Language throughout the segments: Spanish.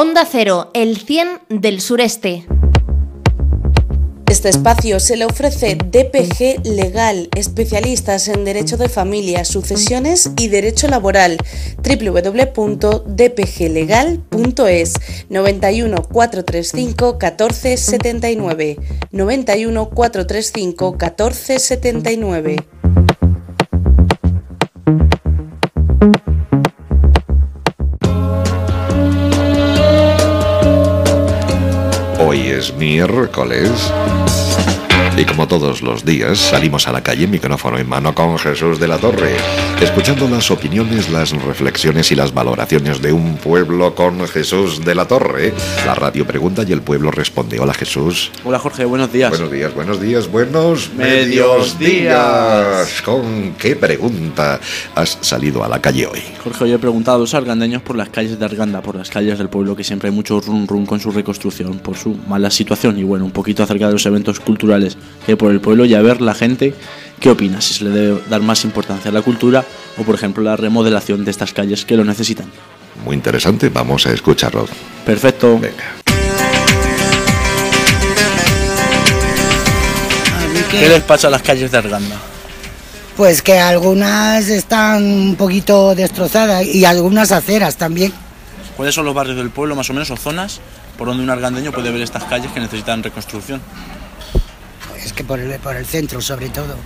Onda Cero, el 100 del sureste. Este espacio se le ofrece DPG Legal, especialistas en Derecho de Familia, Sucesiones y Derecho Laboral. www.dpglegal.es 91 435 1479 91 435 1479 miércoles. Y como todos los días, salimos a la calle, micrófono en mano con Jesús de la Torre, escuchando las opiniones, las reflexiones y las valoraciones de un pueblo con Jesús de la Torre. La radio pregunta y el pueblo responde. Hola Jesús. Hola Jorge, buenos días. Buenos días, buenos días, buenos Medios días. ¿Con qué pregunta has salido a la calle hoy? Jorge, hoy he preguntado a los argandeños por las calles de Arganda, por las calles del pueblo, que siempre hay mucho rum rum con su reconstrucción, por su mala situación y bueno, un poquito acerca de los eventos culturales que por el pueblo y a ver la gente qué opina, si se le debe dar más importancia a la cultura o por ejemplo la remodelación de estas calles que lo necesitan. Muy interesante, vamos a escucharlo. Perfecto. Venga. ¿Qué les pasa a las calles de Arganda? Pues que algunas están un poquito destrozadas y algunas aceras también. ¿Cuáles son los barrios del pueblo más o menos o zonas por donde un argandeño puede ver estas calles que necesitan reconstrucción? Es que por el, por el centro sobre todo.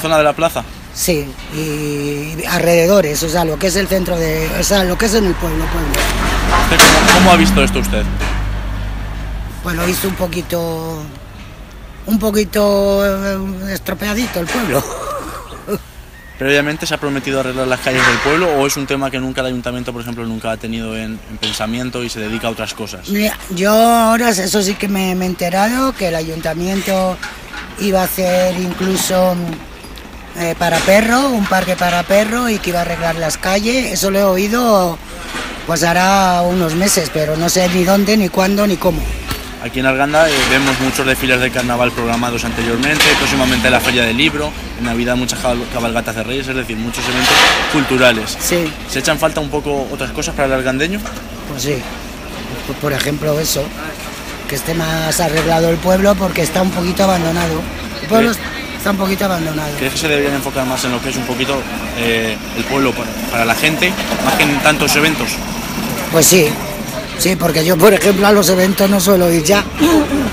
¿Zona de la plaza? Sí, y alrededores, o sea, lo que es el centro de... O sea, lo que es en el pueblo, pueblo. ¿Usted ¿Cómo, cómo ha visto esto usted? Pues lo hizo un poquito... Un poquito eh, estropeadito el pueblo. ¿Previamente se ha prometido arreglar las calles del pueblo o es un tema que nunca el ayuntamiento, por ejemplo, nunca ha tenido en, en pensamiento y se dedica a otras cosas? Yo ahora eso sí que me, he enterado que el ayuntamiento iba a hacer incluso eh, para perro, un parque para perro y que iba a arreglar las calles. Eso lo he oído pues hará unos meses, pero no sé ni dónde, ni cuándo, ni cómo. Aquí en Arganda eh, vemos muchos desfiles de carnaval programados anteriormente, próximamente la Feria del Libro, en Navidad muchas cabal- cabalgatas de reyes, es decir, muchos eventos culturales. Sí, ¿Se echan falta un poco otras cosas para el argandeño? pues sí. Por- ejemplo eso, que esté más arreglado el pueblo porque está un poquito abandonado. El pueblo está un poquito abandonado. ¿Crees que se deberían enfocar más en lo que es un poquito eh, el pueblo para, para la gente, más que en tantos eventos? Pues sí, sí, porque yo, por ejemplo, a los eventos no suelo ir ya.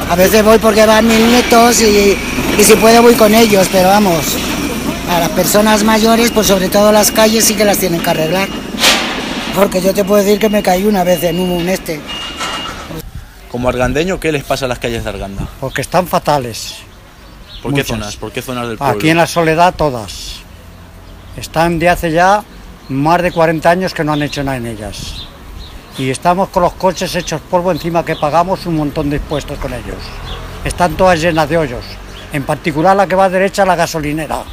A veces voy porque van mis nietos y, y si puedo voy con ellos, pero vamos, a las personas mayores, pues sobre todo las calles sí que las tienen que arreglar. Porque yo te puedo decir que me caí una vez en un este. Como argandeño, ¿qué les pasa a las calles de Arganda? Porque están fatales. ¿Por qué Muchas. zonas? ¿Por qué zonas del pueblo? Aquí en la soledad todas. Están de hace ya más de 40 años que no han hecho nada en ellas. Y estamos con los coches hechos polvo encima que pagamos un montón de impuestos con ellos. Están todas llenas de hoyos. En particular la que va a derecha, la gasolinera.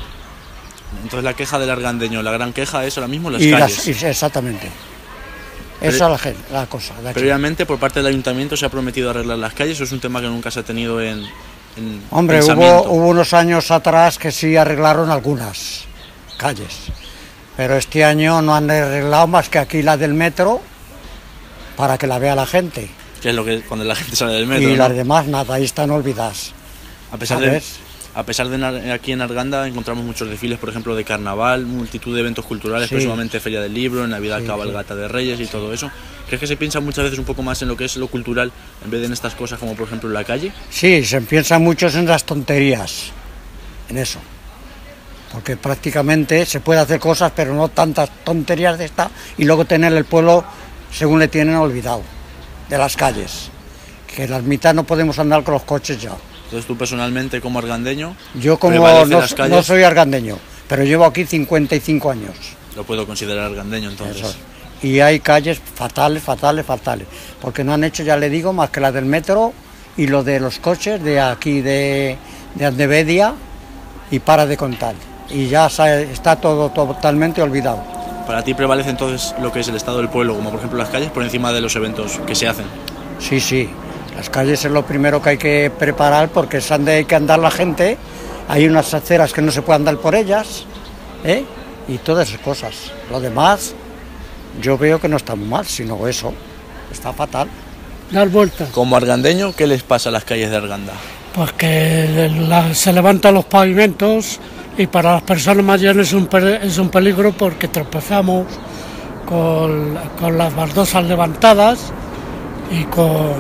Entonces la queja del argandeño, la gran queja es ahora mismo las y calles. las- exactamente. Pero- Esa es la, cosa. Previamente por parte del ayuntamiento se ha prometido arreglar las calles o es un tema que nunca se ha tenido en, en Hombre, hubo, hubo unos años atrás que sí arreglaron algunas calles, pero este año no han arreglado más que aquí la del metro para que la vea la gente. Que es lo que cuando la gente sale del metro. y ¿no? las demás nada, ahí están olvidadas. A pesar de, a pesar de aquí en Arganda encontramos muchos desfiles, por ejemplo, de carnaval, multitud de eventos culturales, Sí. próximamente Feria del Libro, en Navidad Sí, cabalgata de Reyes y todo eso. ¿Crees que se piensa muchas veces un poco más en lo que es lo cultural en vez de en estas cosas como por ejemplo en la calle? Sí, se piensa mucho en las tonterías, en eso. Porque prácticamente se puede hacer cosas, pero no tantas tonterías de esta, y luego tener el pueblo según le tienen olvidado, de las calles. Que las mitad no podemos andar con los coches ya. Entonces tú personalmente como argandeño Yo como no, las calles, no soy argandeño, pero llevo aquí 55 años. lo puedo considerar argandeño entonces. Eso. Y hay calles fatales, fatales, fatales. Porque no han hecho, ya le digo, más que la del metro y lo de los coches de aquí de, de Andevedia y para de contar. Y ya está todo totalmente olvidado. Para ti prevalece entonces lo que es el estado del pueblo, como por ejemplo las calles, por encima de los eventos que se hacen. Sí, sí. Las calles es lo primero que hay que preparar porque es donde hay que andar la gente. Hay unas aceras que no se puede andar por ellas. ¿eh? Y todas esas cosas. Lo demás, yo veo que no está muy mal, sino eso. está fatal. dar vueltas. Como argandeño, ¿qué les pasa a las calles de Arganda? Pues que la- se levantan los pavimentos y para las personas mayores es un, es un peligro porque tropezamos con, con las baldosas levantadas y con,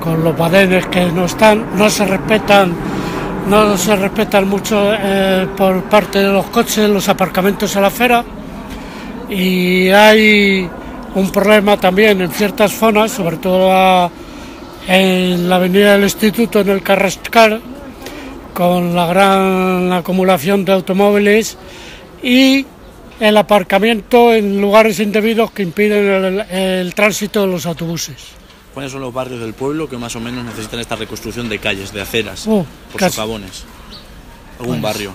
con los badenes que no están, no se respetan, no se respetan mucho eh, por parte de los coches, los aparcamientos a la acera. Y hay un problema también en ciertas zonas, sobre todo en la avenida del Instituto, en el Carrascal, con la gran acumulación de automóviles y el aparcamiento en lugares indebidos que impiden el, el tránsito de los autobuses. ¿Cuáles son los barrios del pueblo que más o menos necesitan esta reconstrucción de calles, de aceras, Uh, por casi. socavones? ¿Algún barrio?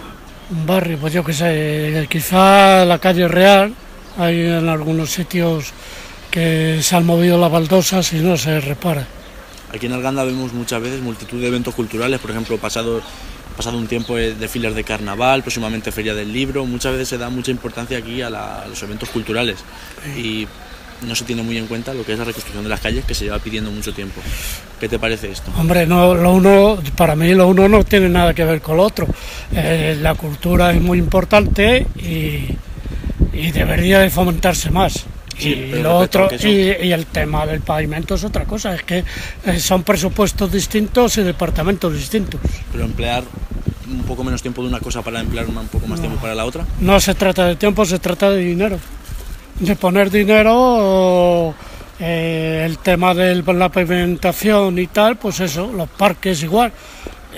Un barrio, pues yo qué sé, quizá la calle Real, hay en algunos sitios que se han movido las baldosas y no se repara. Aquí en Arganda vemos muchas veces multitud de eventos culturales, por ejemplo, pasado, pasado un tiempo de desfiles de carnaval, próximamente Feria del Libro, muchas veces se da mucha importancia aquí a, la- a los eventos culturales y no se tiene muy en cuenta lo que es la reconstrucción de las calles que se lleva pidiendo mucho tiempo. ¿Qué te parece esto? Hombre, no, lo uno, para mí lo uno no tiene nada que ver con lo otro. Eh, la cultura es muy importante y, y debería de fomentarse más. Sí, y lo otro y, y el tema del pavimento es otra cosa, es que eh, son presupuestos distintos y departamentos distintos. Pero emplear un poco menos tiempo de una cosa para emplear un poco más tiempo para la otra. No se trata de tiempo, se trata de dinero. De poner dinero, eh, el tema de la pavimentación y tal, pues eso, los parques igual.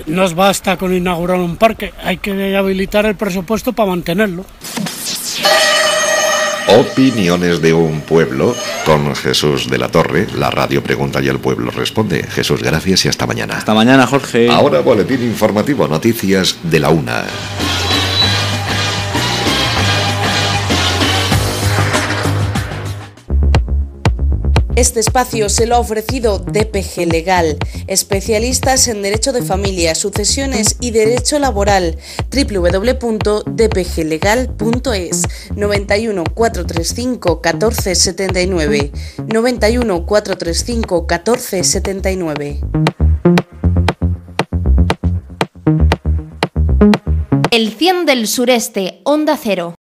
No os basta con inaugurar un parque, hay que habilitar el presupuesto para mantenerlo. Opiniones de un pueblo con Jesús de la Torre. La radio pregunta y el pueblo responde. Jesús, gracias y hasta mañana. Hasta mañana, Jorge. Ahora boletín informativo, noticias de la una. Este espacio se lo ha ofrecido DPG Legal, especialistas en Derecho de Familia, Sucesiones y Derecho Laboral. www.dpglegal.es 91 435 1479 91 435 1479 El 100 del sureste, Onda Cero.